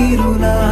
నీరులా జారకే